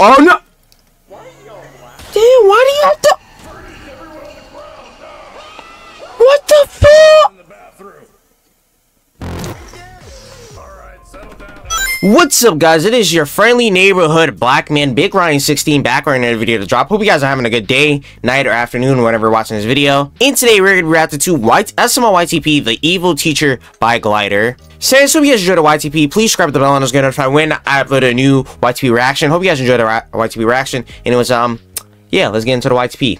Oh no! Damn, why do you have to? What the fuck? What's up guys, it is your friendly neighborhood black man, Big Rion 16 back with another video to drop. Hope you guys are having a good day, night, or afternoon whenever you're watching this video. And today we're going to react to White SML YTP, The Evil Teacher by Glider. So if you guys enjoyed the YTP, please subscribe to the bell and it's going to notify when I upload a new YTP reaction. Hope you guys enjoyed the YTP reaction. And it was, um, yeah, let's get into the YTP.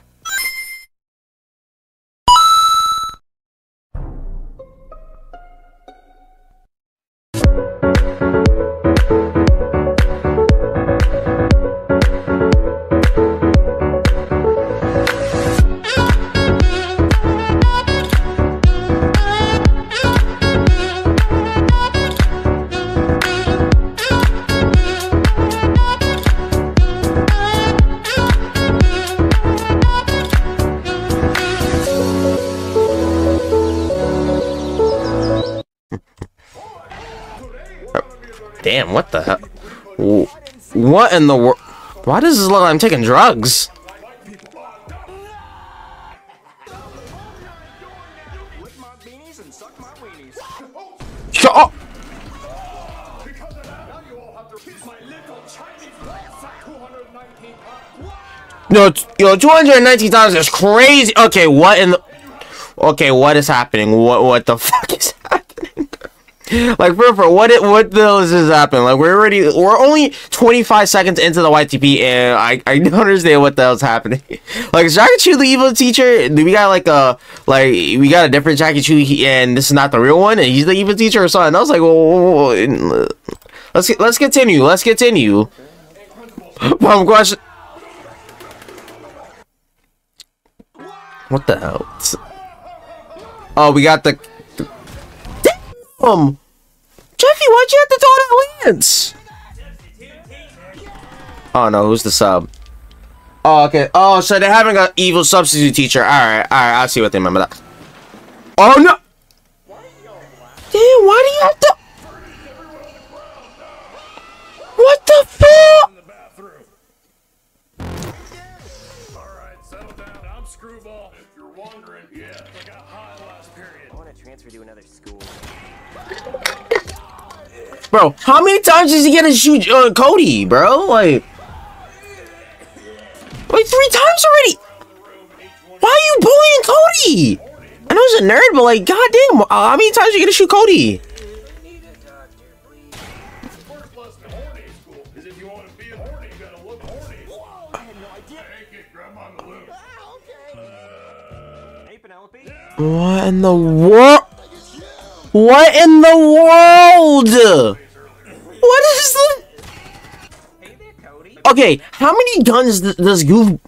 Damn, what the hell? What in the world? Why does this look like I'm taking drugs? Shut up! No, yo, 219 times is crazy. Okay, what in the... Okay, what is happening? What what the fuck is happening? Like for for what it what the hell is this happening? Like we're already we're only 25 seconds into the YTP and I I don't understand what the hell's happening. like is Jackie Chu the evil teacher? Do we got like a like we got a different Jackie Chu and this is not the real one and he's the evil teacher or something? I was like, whoa, whoa, whoa. let's let's continue. Let's continue. One question. What the hell? Oh, we got the um, Jeffy, why'd you have to throw that Lance? Oh no, who's the sub? Oh, okay. Oh, so they're having an evil substitute teacher. Alright, alright, I'll see what they remember that. Oh no! Screwball, if you're wondering, yeah, I got high last period. I want to transfer to another school. Bro, how many times is he get to shoot uh, Cody, bro? Like, like three times already. Why are you bullying Cody? I know he's a nerd, but like, goddamn, uh, how many times are you gonna shoot Cody? What in the world? What in the world? What is the... Okay, how many guns does Goof...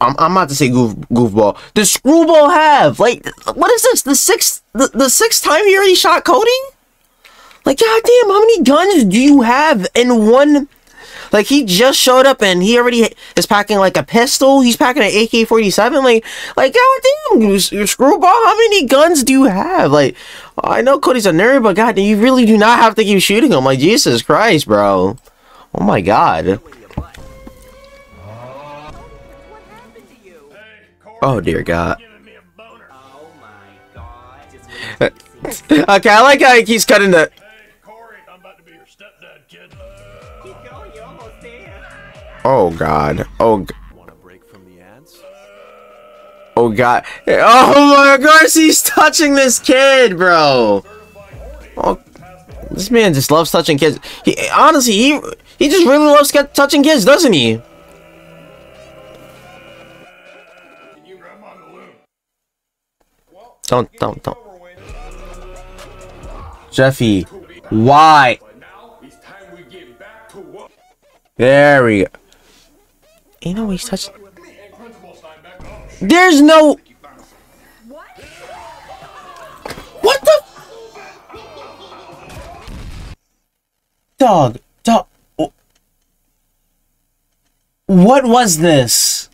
I'm, I'm about to say goof goofball. Does Screwball have? Like, what is this? The sixth, the, the sixth time he already shot Cody? Like, goddamn, how many guns do you have in one like he just showed up and he already is packing like a pistol. He's packing an AK-47. Like, like goddamn, you, you screwball. How many guns do you have? Like, I know Cody's a nerd, but god, you really do not have to keep shooting him. Like Jesus Christ, bro. Oh my god. Oh dear God. Uh, okay, I like how he keeps cutting the. Oh god. Oh. Oh god. Oh my gosh, he's touching this kid, bro. Oh, this man just loves touching kids. He honestly, he he just really loves touching kids, doesn't he? Don't, don't, don't. Jeffy, why? There we go. You know he's touching. There's no. What the? Dog, dog. What was this?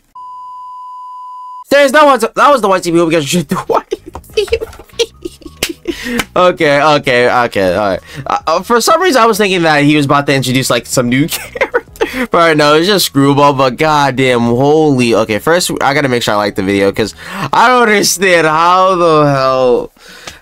There's that was that was the white TV because shoot the white. okay, okay, okay, all right. Uh, uh, for some reason, I was thinking that he was about to introduce like some new character. Alright, no, it's just screwball, but goddamn, holy. Okay, first, I gotta make sure I like the video, because I don't understand how the hell.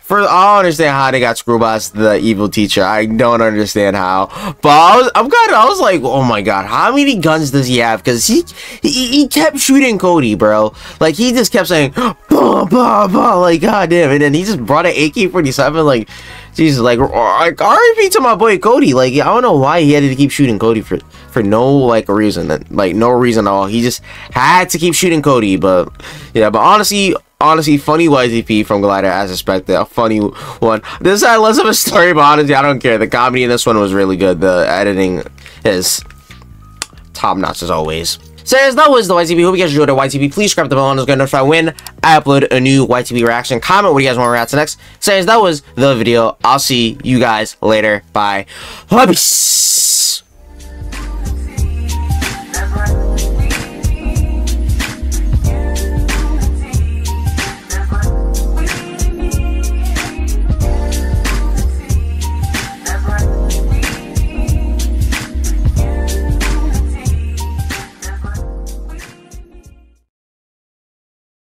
First, I don't understand how they got screwball as the evil teacher. I don't understand how. But I was, I'm kind of, I was like, oh my god, how many guns does he have? Because he, he, he kept shooting Cody, bro. Like, he just kept saying, bah, bah, bah, like, goddamn. And then he just brought an AK-47, like, Jesus, like, like RIP to my boy Cody. Like, I don't know why he had to keep shooting Cody for for no like reason, like no reason at all. He just had to keep shooting Cody. But yeah, but honestly, honestly, funny YTP from Glider as expected. A funny one. This had less of a story, but honestly, I don't care. The comedy in this one was really good. The editing is top notch as always. So as that was the YTB. Hope you guys enjoyed the YTB. Please subscribe to the bell and it's going to notify when I upload a new YTB reaction. Comment what you guys want to react to next. So as that was the video. I'll see you guys later. Bye. Peace.